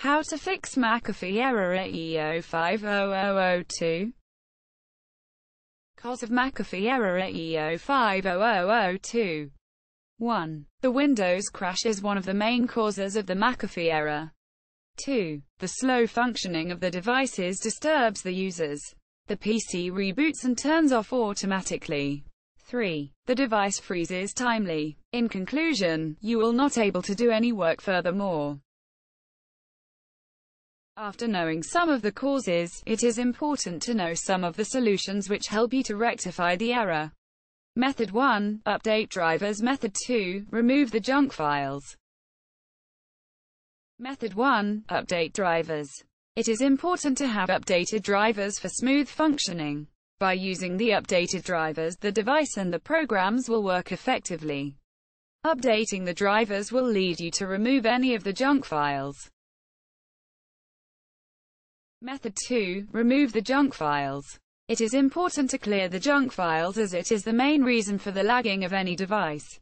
How to fix McAfee error at EO50002 Cause of McAfee error at EO50002 1. The Windows crash is one of the main causes of the McAfee error. 2. The slow functioning of the devices disturbs the users. The PC reboots and turns off automatically. 3. The device freezes timely. In conclusion, you will not able to do any work furthermore. After knowing some of the causes, it is important to know some of the solutions which help you to rectify the error. Method 1. Update drivers Method 2. Remove the junk files. Method 1. Update drivers. It is important to have updated drivers for smooth functioning. By using the updated drivers, the device and the programs will work effectively. Updating the drivers will lead you to remove any of the junk files. Method 2. Remove the junk files. It is important to clear the junk files as it is the main reason for the lagging of any device.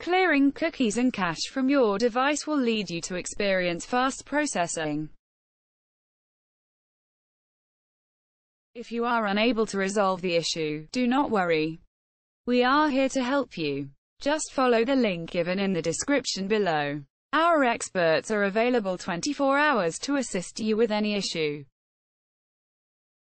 Clearing cookies and cache from your device will lead you to experience fast processing. If you are unable to resolve the issue, do not worry. We are here to help you. Just follow the link given in the description below. Our experts are available 24 hours to assist you with any issue.